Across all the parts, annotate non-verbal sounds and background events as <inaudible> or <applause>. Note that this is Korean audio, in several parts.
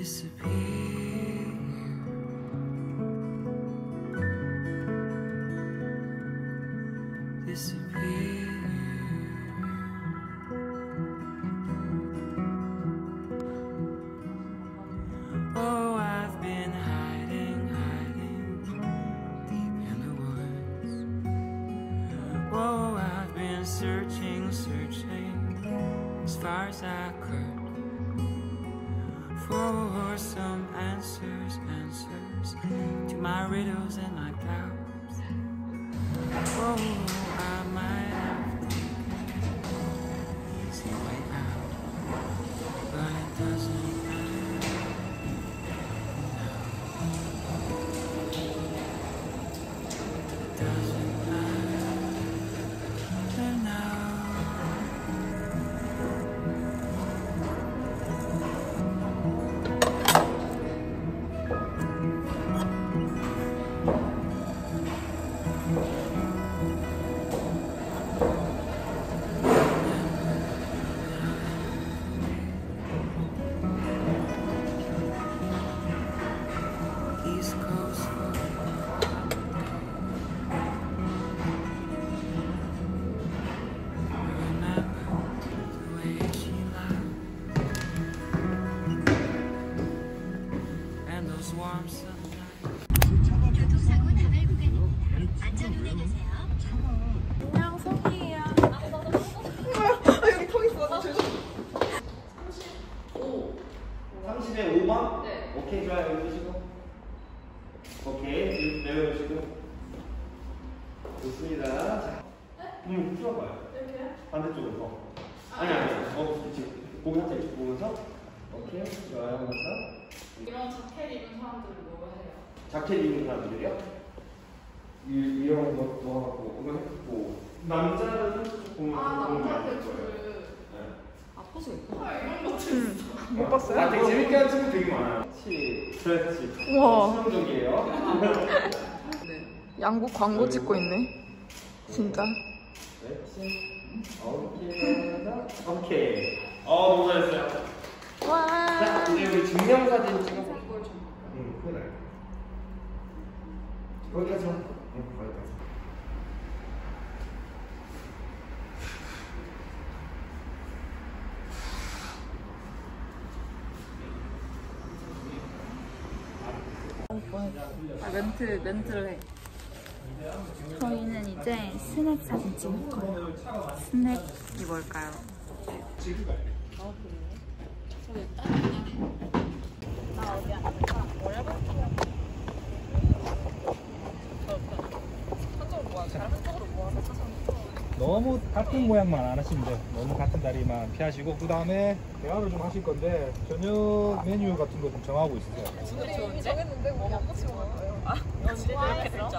disappear. 이렇게 나와야 하니까 이런 자켓 입은 사람들은 뭐 해요? 자켓 입은 사람들이요? 네. 이, 이런 것도 하고 이거 했고 남자는 보면 아 남자 대출 네. 아 포즈 헐 아, 이런 것들 음, 못 봤어요? 아 되게 재밌게 하는 친구 되게 많아요. 그렇지 우와. 수상적이에요. <laughs> 네. 양국 광고 찍고 있네. 진짜. 그렇지 오케이 오케이 어 너무 잘했어요. 와. 자, 이제 우리 증명사진 찍어서. 그래. 거기까지. 아, 응, 거기까지. 아, 멘트, 멘트를 해. 저희는 이제 스낵 사진 찍을 거예요. 스낵이 뭘까요? 너무 같은 모양만 안 하시면 돼요. 너무 같은 다리만 피하시고 그 다음에 대화를 좀 하실 건데 저녁 메뉴 같은 거 좀 정하고 있으세요. 해주세요.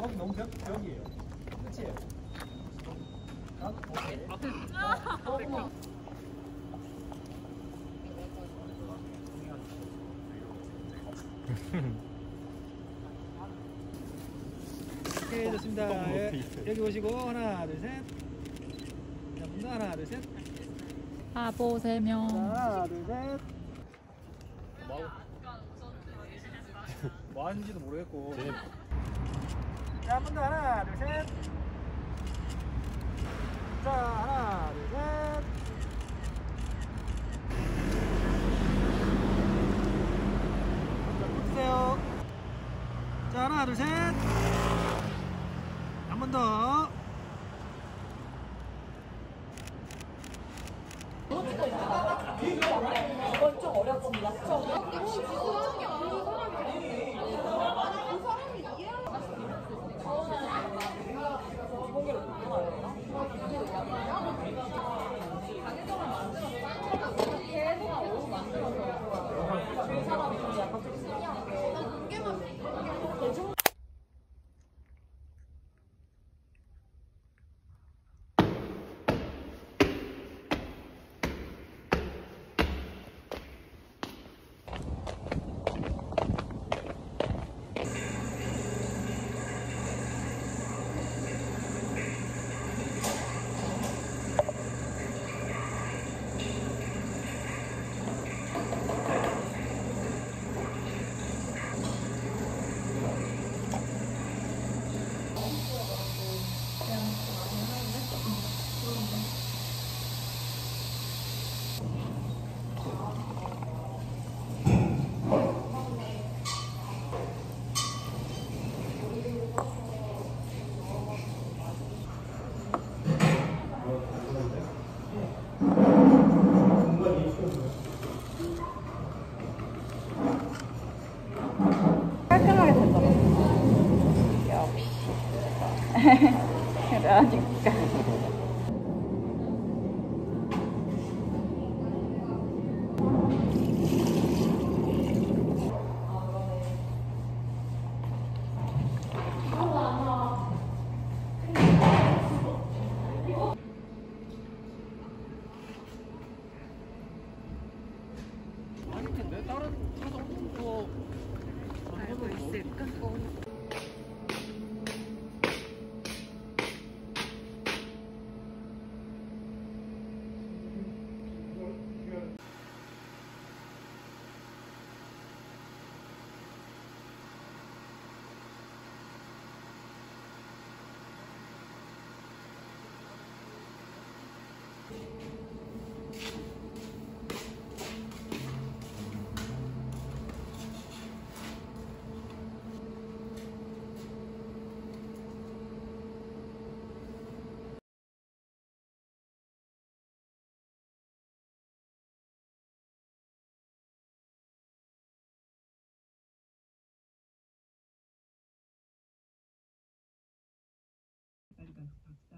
거기 너무 벽, 벽이에요. 끝이에요. 아, 오케이. 오케이 좋습니다. 예, 여기 보시고 하나 둘 셋. 자, 문도 하나 둘 셋. 바보 세 명 하나 둘 셋. 뭐 하는지도 모르겠고. 자, 한 번 더 하나, 둘, 셋. 자, 하나, 둘, 셋. 자, 붙으세요. 자, 하나, 둘, 셋.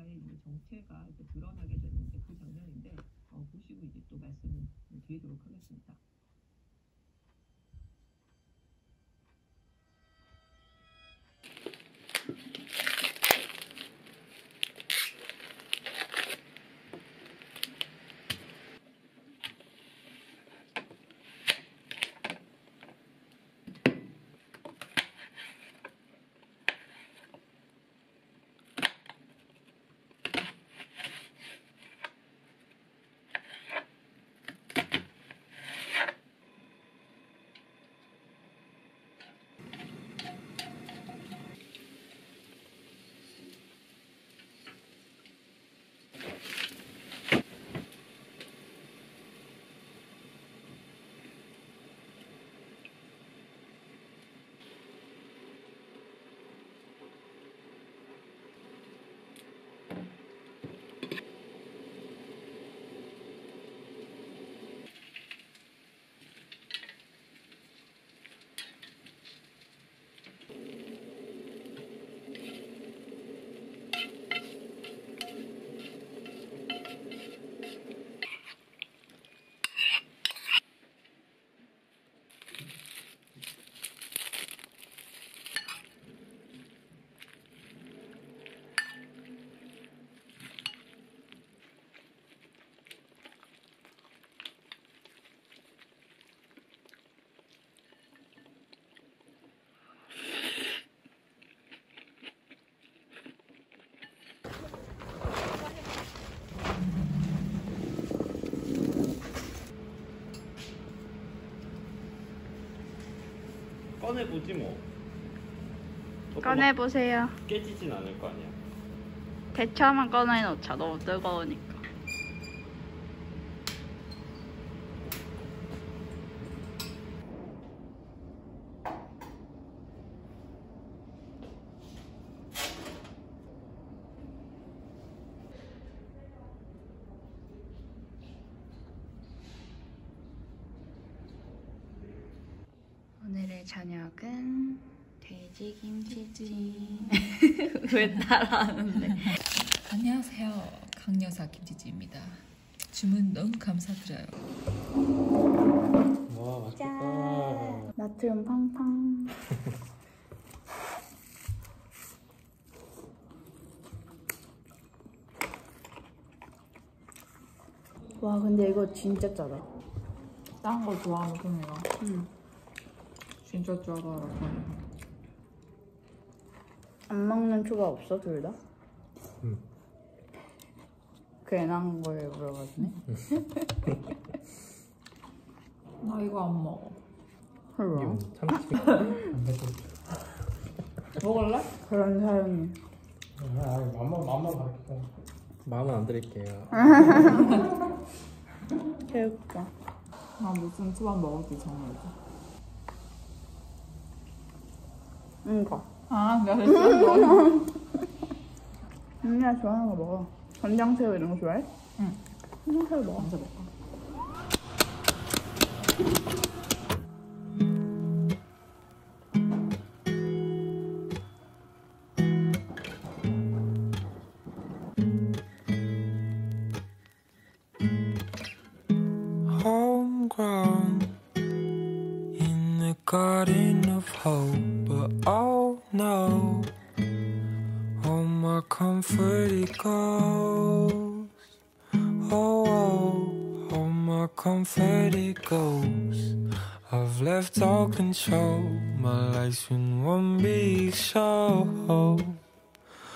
박사의 이제 정체가 이제 드러나게 되는 그 장면인데 어, 보시고 이제 또 말씀 드리도록 하겠습니다. 꺼내보지 뭐. 꺼내보세요. 깨지진 않을 거 아니야. 대처만 꺼내놓자. 너무 뜨거우니까. 오늘의 저녁은 돼지 김치찜. <laughs> 왜 따라하는데? 안녕하세요. 강여사 김지지입니다. 주문 너무 감사드려요. 와 맛있겠다. 나트륨 팡팡. <laughs> 와 근데 이거 진짜 짜다. 딴 거 좋아하는 편이라. 응. 진짜 짜다. 안 먹는 초밥 없어 둘 다? 응. 괜한 걸 물어봤네. <laughs> 나 이거 안 먹어. 그럼 참치. <laughs> 먹을래? 그런 사람이. 아, 맘만 맘만 가르쳐. 마음은 안 드릴게요. <laughs> 개웃겨. 나 무슨 초밥 먹을지 정해줘. 이거. 아, 내가 거. 언니가 좋아하는 거 먹어. 간장새우 이런 거 좋아해? 응. 간장새우 먹어. 먼저 먹어. homegrown in the garden of hope. Left all control. My life's been one big show.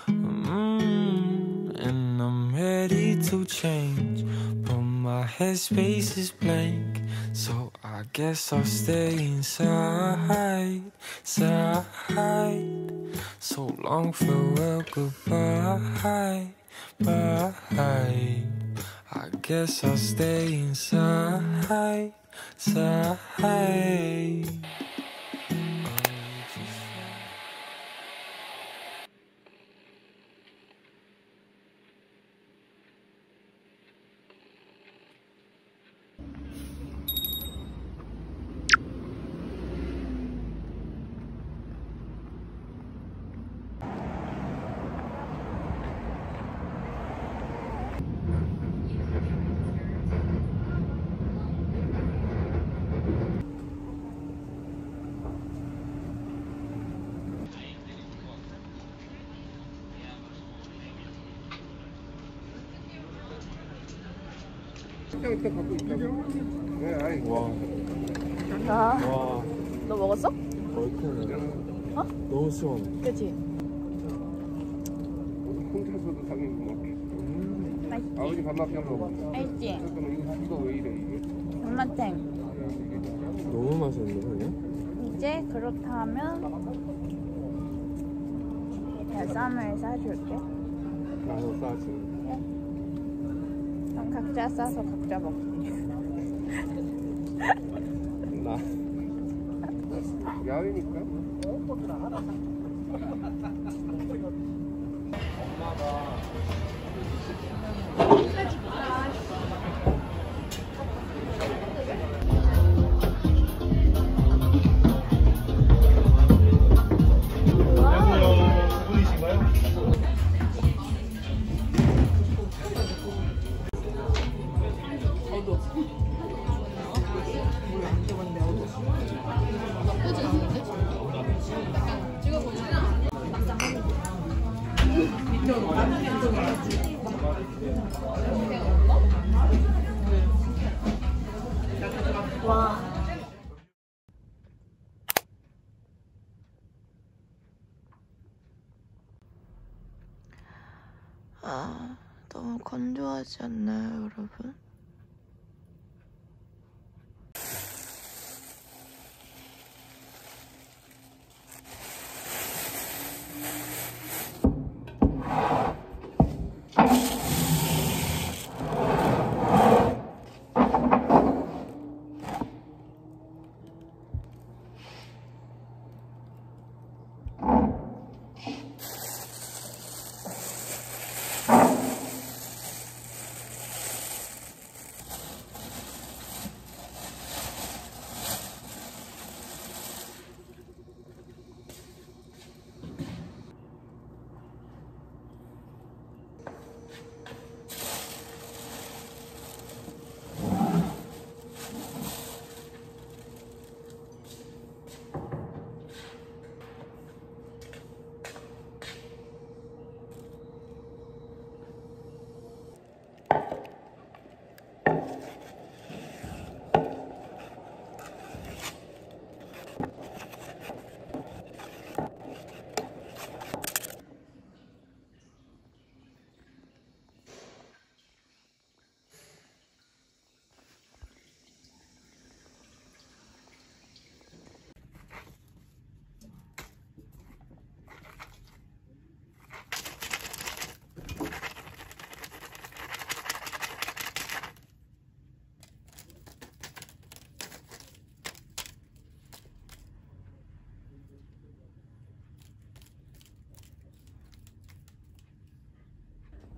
Mm, and I'm ready to change. But my headspace is blank. So I guess I'll stay inside, side. So long, farewell, goodbye, bye. I guess I'll stay inside, 在。Side. 와, 아, 와, 너 먹었어? 얼큰해. 어? 너무 시원해. 그치? 혼자서도 당연히 고맙게. 맛있지? 아버지 밥맛 별로 없어. 맛있지? 잠깐만 이거 이거 왜 이래 이게? 엄마탱. 너무 맛있는데, 그냥? 이제 그렇다면 별쌈을 싸줄게. 나도 싸지. 각자 싸서 각자 먹기. 나. 야외니까. 안녕하 <laughs> 아, 너무 건조하지 않나요, 여러분?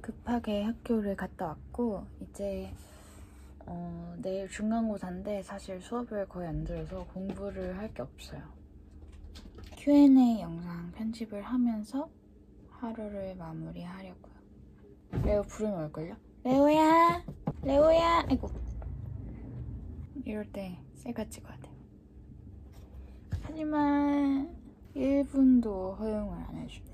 급하게 학교를 갔다 왔고 이제 어, 내일 중간고사인데 사실 수업을 거의 안 들어서 공부를 할 게 없어요. Q&A 영상 편집을 하면서 하루를 마무리하려고요. 레오 부르면 올걸요? 레오야! 레오야! 아이고 이럴 때 셀카 찍어야 돼. 하지만 1분도 허용을 안 해주네요.